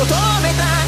求めた